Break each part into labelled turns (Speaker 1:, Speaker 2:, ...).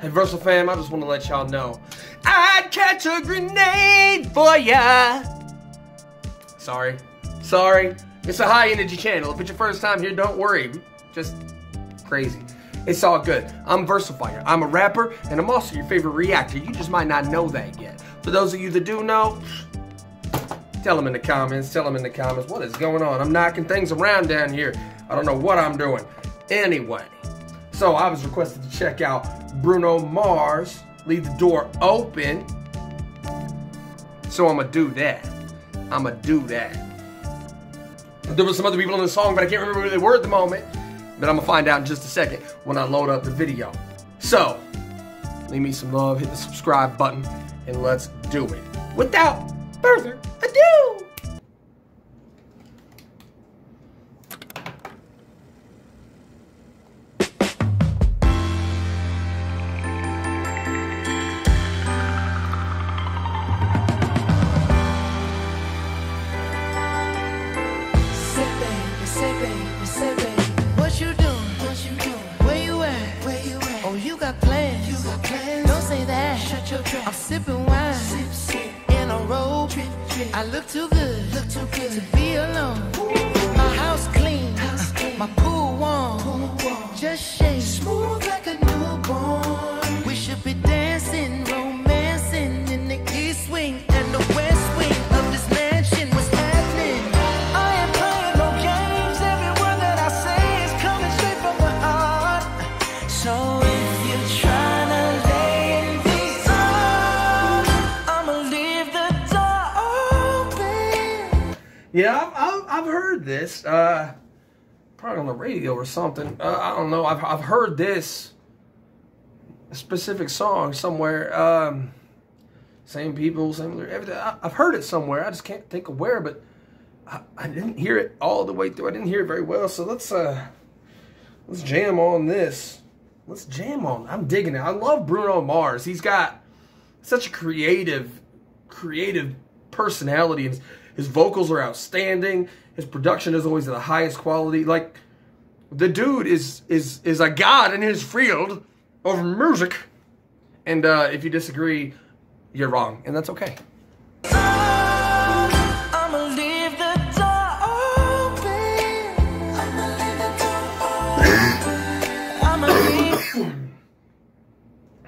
Speaker 1: Hey, Versifam, I just want to let y'all know. I'd catch a grenade for ya. Sorry. Sorry. It's a high energy channel. If it's your first time here, don't worry. Just crazy. It's all good. I'm Versifyer. I'm a rapper, and I'm also your favorite reactor. You just might not know that yet. For those of you that do know, tell them in the comments. Tell them in the comments what is going on. I'm knocking things around down here. I don't know what I'm doing. Anyway, so I was requested to check out Bruno Mars, leave the door open. So I'm gonna do that. I'm gonna do that. There was some other people in the song, but I can't remember who they were at the moment. But I'm gonna find out in just a second when I load up the video. So, leave me some love, hit the subscribe button, and let's do it. Without further
Speaker 2: I look too good. Look too good to be alone. My house clean. My pool warm. Just shake. Smooth like a newborn. We should be dancing,
Speaker 1: I've, heard this. Uh, probably on the radio or something. Uh, I don't know. I've, I've heard this specific song somewhere. Um, same people, same everything. I, I've heard it somewhere. I just can't think of where, but I, I didn't hear it all the way through. I didn't hear it very well. So let's uh, let's jam on this. Let's jam on. I'm digging it. I love Bruno Mars. He's got such a creative, creative personality. His vocals are outstanding. His production is always of the highest quality. Like the dude is is is a god in his field of music. And uh, if you disagree, you're wrong, and that's okay.
Speaker 2: I'ma leave the door open. I'ma leave the door open. I'ma leave.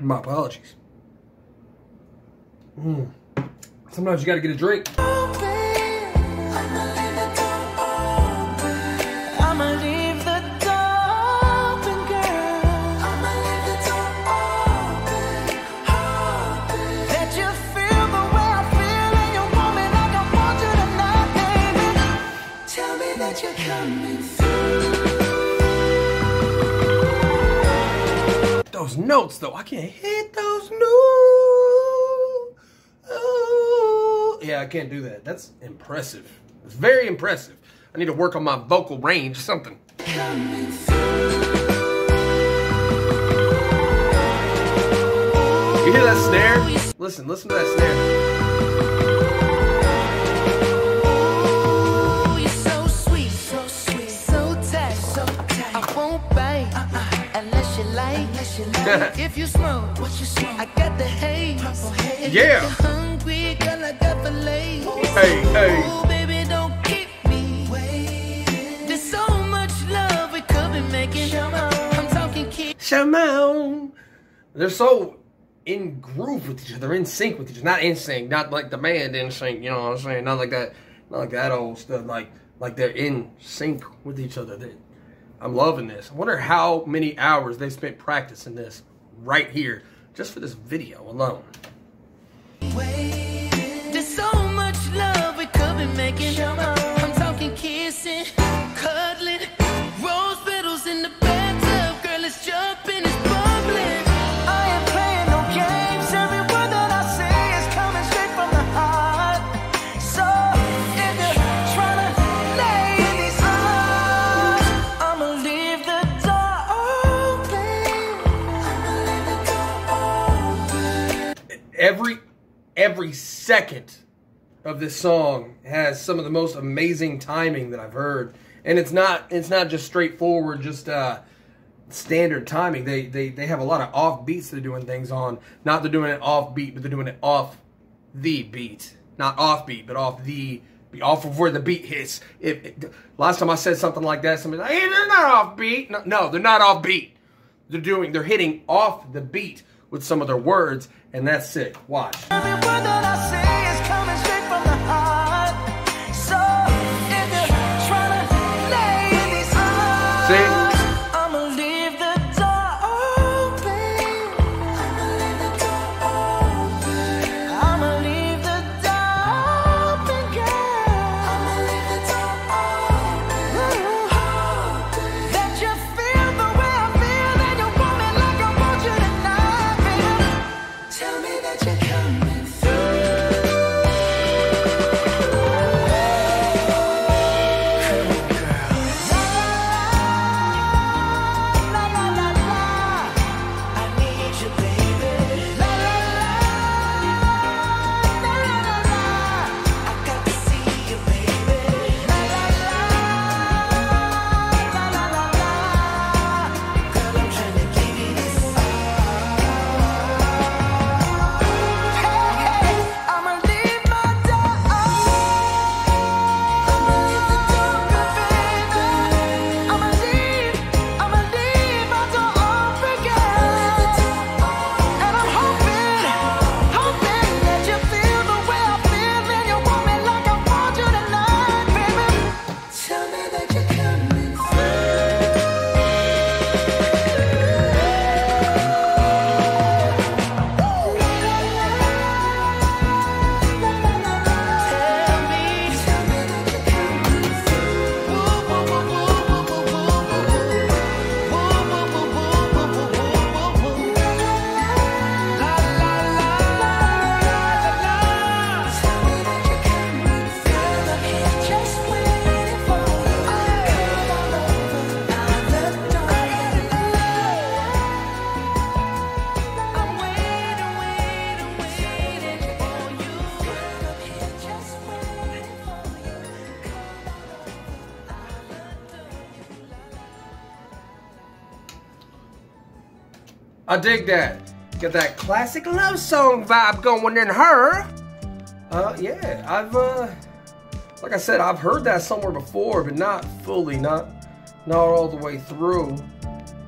Speaker 1: My apologies. Mm. Sometimes you got to get a drink. Those notes, though, I can't hit those notes. Yeah, I can't do that. That's impressive. It's very impressive. I need to work on my vocal range something. You hear that snare? Listen, listen to that snare.
Speaker 2: if you smoke, what you smoke? I got the haze. If
Speaker 1: Yeah.
Speaker 2: you're hungry, girl, I got the lace.
Speaker 1: Hey, hey.
Speaker 2: Ooh, baby, don't keep me waiting. There's so much love we could be making. I'm talking kids.
Speaker 1: Shimon. They're so in groove with each other, in sync with each other. Not in sync, not like the band NSYNC, you know what I'm saying? Not like that, not like that old stuff. Like, like they're in sync with each other. They, I'm loving this. I wonder how many hours they spent practicing this right here, just for this video alone.
Speaker 2: There's so much love we could be making. Every,
Speaker 1: every second of this song has some of the most amazing timing that I've heard, and it's not, it's not just straightforward, just uh,
Speaker 2: standard timing. They they they have a lot of off beats they're doing things on. Not they're doing it off beat, but they're doing it off the beat. Not off beat, but off the be off of where the beat hits. If, if last time I said something like that, somebody's like, hey, they're not off beat. No, no, they're not off beat. They're doing they're hitting off the beat with some of their words, and that's sick. Watch.
Speaker 1: I
Speaker 2: dig that. Get that classic love song vibe going in her. Uh, yeah, I've uh, like I said, I've heard that somewhere before, but not fully, not not all the way through.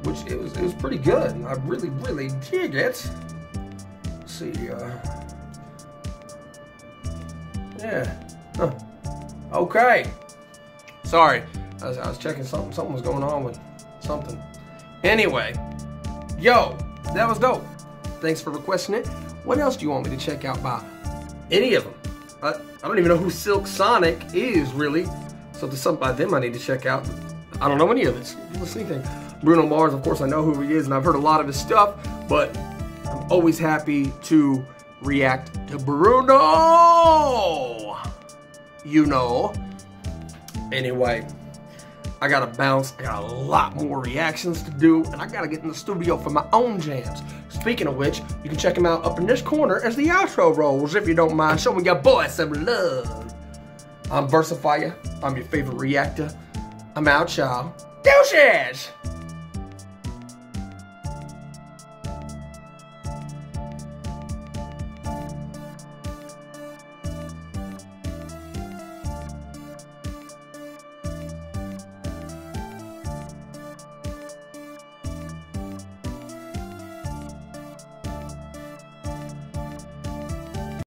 Speaker 2: Which it was it was pretty good. I really really dig it. Let's see, uh, yeah, huh. okay. Sorry, I was, I was checking something. Something was going on with something. Anyway, Yo, that was dope. Thanks for requesting it. What else do you want me to check out by any of them? I, I don't even know who Silk Sonic is really. So there's something by them I need to check out. I don't know any of this. Listen anything. Bruno Mars, of course, I know who he is and I've heard a lot of his stuff, but I'm always happy to react to Bruno. You know. Anyway, I gotta bounce. I got a lot more reactions to do, and I gotta get in the studio for my own jams. Speaking of which, you can check them out up in this corner as the outro rolls, if you don't mind. Showing your boy some love. I'm Versifyer. I'm your favorite reactor. I'm out, y'all. Deuces!